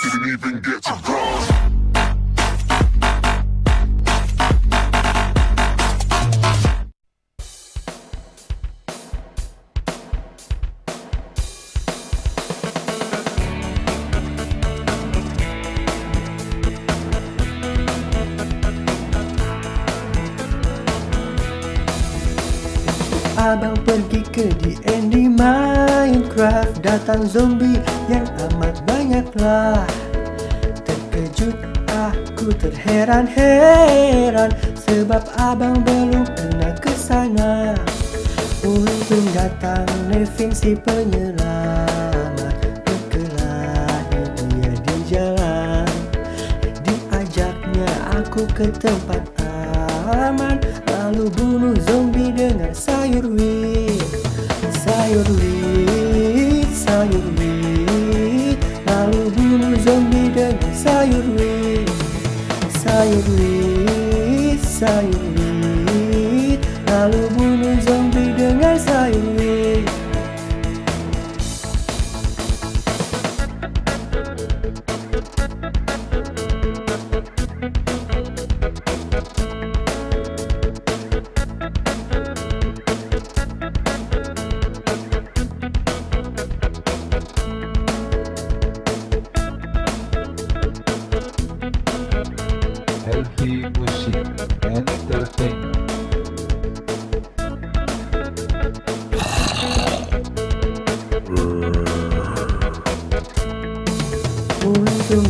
Didn't even get to cross. Abang pergi ke D&D Minecraft Datang zombie yang amat banyaklah Terkejut aku terheran-heran Sebab abang belum pernah ke sana. Untung datang Nevin si penyelamat. Berkelahi dia di jalan. Diajaknya aku ke tempat aman. Lalu bunuh zombie dengan sayur wheat Sayur wheat, wheat, sayur wheat Lalu bunuh zombie dengan sayur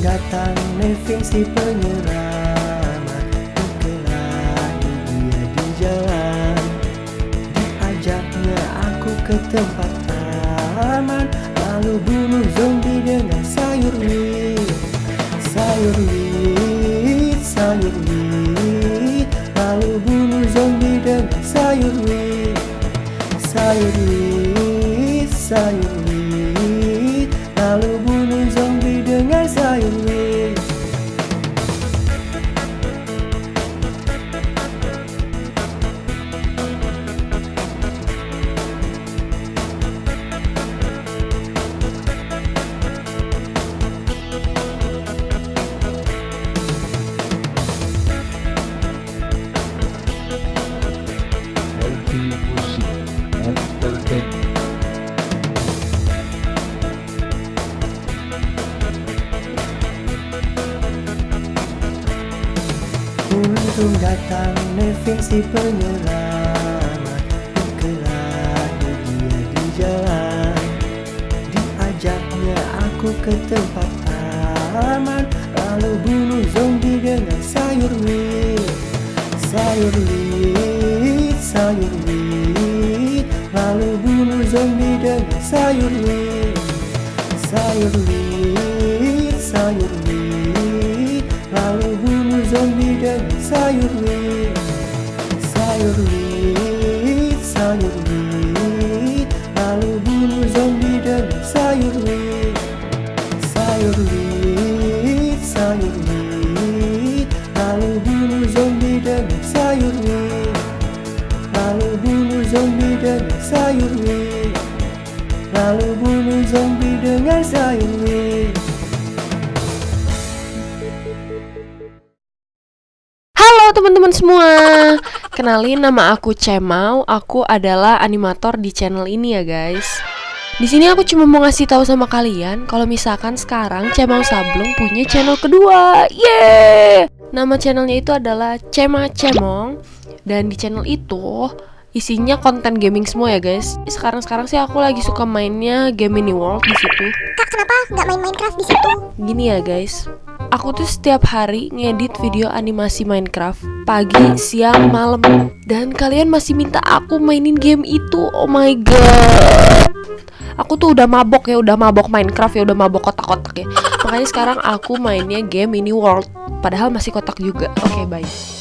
datang Nevin si penyelamat Berkelahi dia di jalan. Diajaknya aku ke tempat aman. Lalu bunuh zombie dengan sayur wheat Sayur wheat, sayur wheat Untung datang Nevin si penyelamat. Berkelahi dia di jalan. Diajaknya aku ke tempat aman Lalu bunuh zombie dengan sayur wheat Sayur wheat, sayur wheat Lalu bunuh zombie dengan sayur wheat Sayur wheat, bunuh zombie dengan sayur wheat Sayur wheat, sayur wheat Lalu bunuh zombie dengan sayur wheat Sayur wheat, sayur wheat Lalu bunuh zombie dengan sayur wheat Lalu bunuh zombie dengan sayur wheat Lalu bunuh zombie dengan sayur semua Kenalin nama aku Cemau Aku adalah animator di channel ini ya guys di sini aku cuma mau ngasih tahu sama kalian kalau misalkan sekarang Cemau Sablung punya channel kedua. Yeay! Nama channelnya itu adalah Cema Cemong dan di channel itu isinya konten gaming semua ya guys. Sekarang-sekarang sih aku lagi suka mainnya Game Mini World di situ. Kak, kenapa nggak main Minecraft di situ? Gini ya guys, aku tuh setiap hari ngedit video animasi Minecraft pagi, siang, malam dan kalian masih minta aku mainin game itu. Oh my god. Aku tuh udah mabok ya, udah mabok Minecraft ya, udah mabok kotak-kotak ya. Makanya sekarang aku mainnya game Mini World, padahal masih kotak juga. Oke, bye.